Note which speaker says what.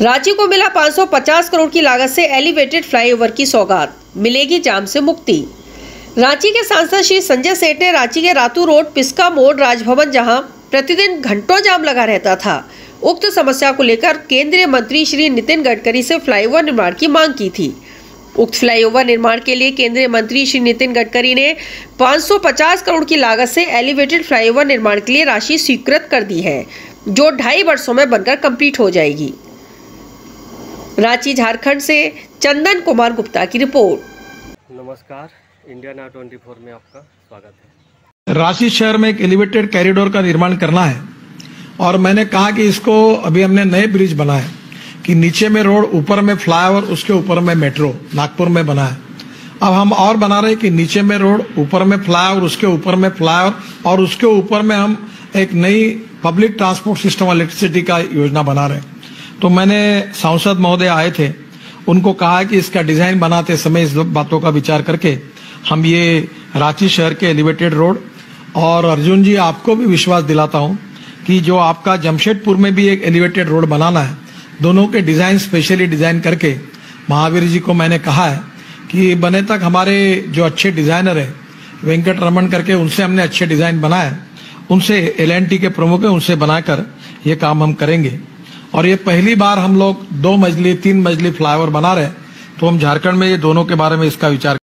Speaker 1: रांची को मिला 550 करोड़ की लागत से एलिवेटेड फ्लाईओवर की सौगात। मिलेगी जाम से मुक्ति। रांची के सांसद श्री संजय सेठ ने रांची के रातू रोड, पिस्का मोड़, राजभवन, जहाँ प्रतिदिन घंटों जाम लगा रहता था, उक्त समस्या को लेकर केंद्रीय मंत्री श्री नितिन गडकरी से फ्लाईओवर निर्माण की मांग की थी। उक्त फ्लाईओवर निर्माण के लिए केंद्रीय मंत्री श्री नितिन गडकरी ने 550 करोड़ की लागत से एलिवेटेड फ्लाईओवर निर्माण के लिए राशि स्वीकृत कर दी है, जो ढाई वर्षों में बनकर कंप्लीट हो जाएगी। रांची झारखंड से चंदन कुमार गुप्ता की रिपोर्ट।
Speaker 2: नमस्कार इंडिया नाउ ट्वेंटी फोर में आपका स्वागत है।
Speaker 3: रांची शहर में एक एलिवेटेड कॉरिडोर का निर्माण करना है और मैंने कहा कि इसको अभी हमने नए ब्रिज बनाए कि नीचे में रोड ऊपर में फ्लाईओवर उसके ऊपर में मेट्रो नागपुर में बना है। अब हम और बना रहे हैं कि नीचे में रोड ऊपर में फ्लाईओवर उसके ऊपर में फ्लाईओवर और उसके ऊपर में हम एक नई पब्लिक ट्रांसपोर्ट सिस्टम इलेक्ट्रिसिटी का योजना बना रहे हैं। तो मैंने सांसद महोदय आए थे। उनको कहा कि इसका डिज़ाइन बनाते समय इस बातों का विचार करके हम ये रांची शहर के एलिवेटेड रोड और अर्जुन जी, आपको भी विश्वास दिलाता हूँ कि जो आपका जमशेदपुर में भी एक एलिवेटेड रोड बनाना है, दोनों के डिज़ाइन स्पेशली डिज़ाइन करके, महावीर जी को मैंने कहा है कि बने तक हमारे जो अच्छे डिज़ाइनर है, वेंकट रमन करके उनसे हमने अच्छे डिज़ाइन बनाए। उनसे एलएनटी के प्रमुख है, उनसे बनाकर ये काम हम करेंगे। और ये पहली बार हम लोग दो मजली, तीन मजली फ्लाईओवर बना रहे हैं। तो हम झारखंड में ये दोनों के बारे में इसका विचार